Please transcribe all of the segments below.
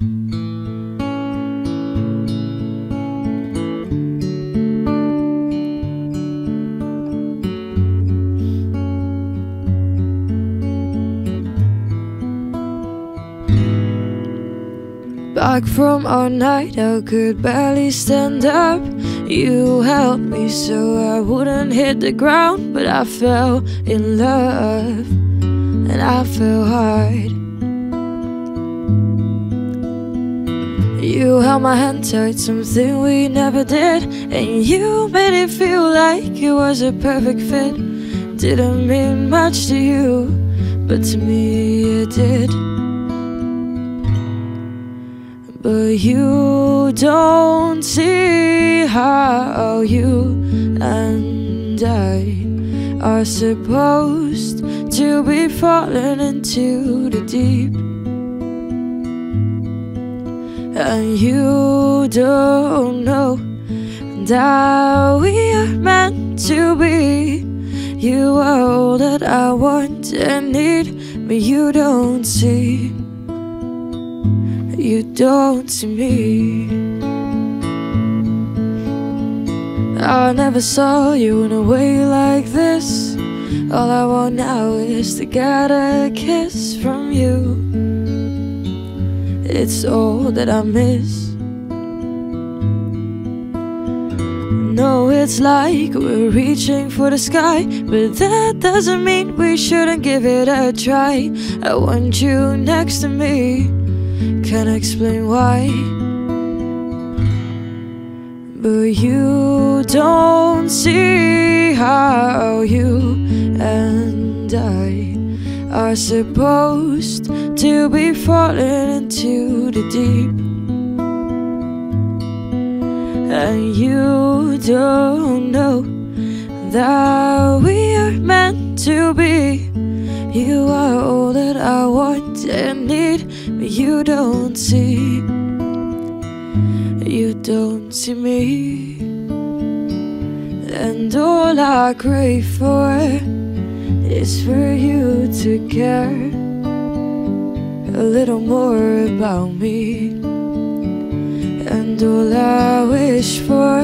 Back from our night, I could barely stand up. You held me so I wouldn't hit the ground, but I fell in love and I fell hard. You held my hand tight, something we never did, and you made it feel like it was a perfect fit. Didn't mean much to you, but to me it did. But you don't see how you and I are supposed to be falling into the deep. And you don't know that we are meant to be. You are all that I want and need, but you don't see you don't see me. I never saw you in a way like this. All I want now is to get a kiss from you. It's all that I miss. No, it's like we're reaching for the sky, but that doesn't mean we shouldn't give it a try. I want you next to me can't explain why. But you don't see how you and I are supposed to be falling into the deep. And you don't know that we are meant to be. You are all that I want and need, but you don't see. You don't see me. And all I crave for is for you to care a little more about me. And all I wish for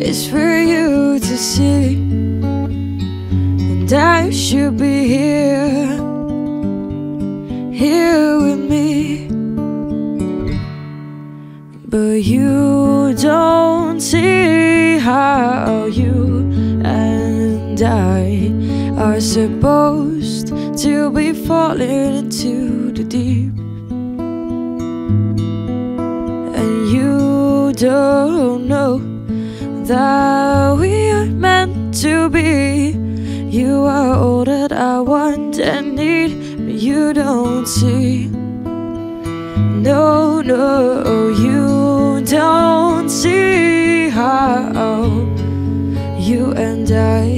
is for you to see and I should be here, here with me. But you don't see how you and I are supposed to be falling into the deep. And you don't know that we are meant to be. You are all that I want and need, but you don't see. No, no, you don't see how you and I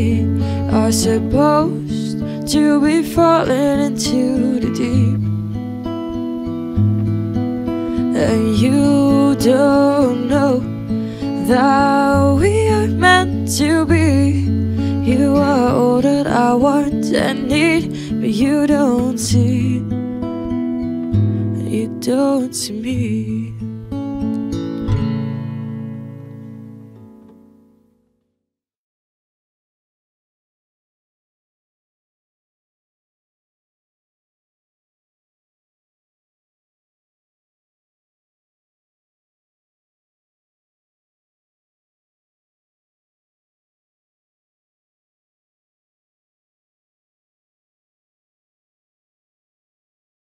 are supposed to be falling into the deep. And you don't know that we are meant to be. You are all that I want and need, but you don't see. You don't see me.